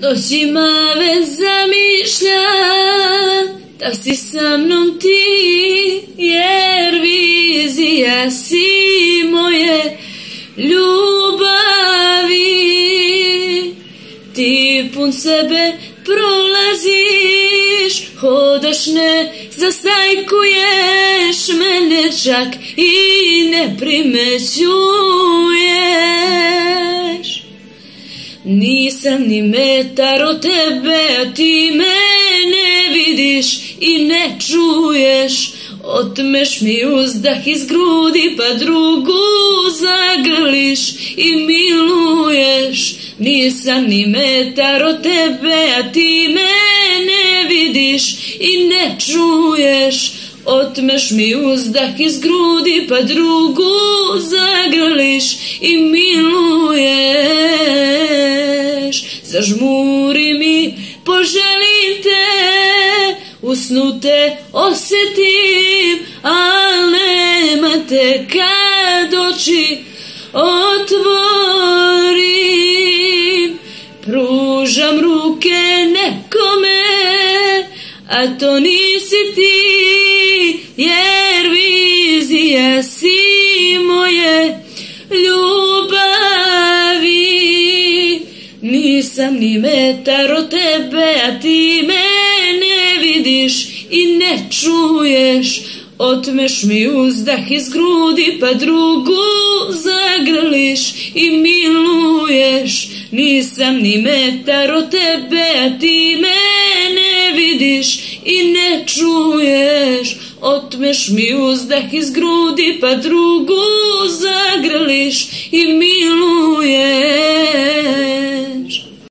Noćima već zamišljam da si sa mnom ti, jer vizija si moje ljubavi. Ti pun sebe prolaziš, hodaš ne zastajkuješ mene čak i ne primećuješ. Nisam ni metar od tebe, a ti mene vidiš i ne čuješ. Otmeš mi uzdah iz grudi, pa drugu zagrliš i miluješ. Nisam ni metar od tebe, a ti mene vidiš i ne čuješ. Otmeš mi uzdah iz grudi, pa drugu zagrliš i miluješ. Zažmuri mi, poželim te, usnute osjetim, al nema te kad oči otvorim. Pružam ruke nekome, a to nisi ti, jer vizija si moje ljubavi. Nisam ni metar od tebe, a ti mene vidiš i ne čuješ. Otmeš mi uzdah iz grudi, pa drugu zagrliš i miluješ. Nisam ni metar od tebe, a ti mene vidiš i ne čuješ. Otmeš mi uzdah iz grudi, pa drugu zagrliš i miluješ.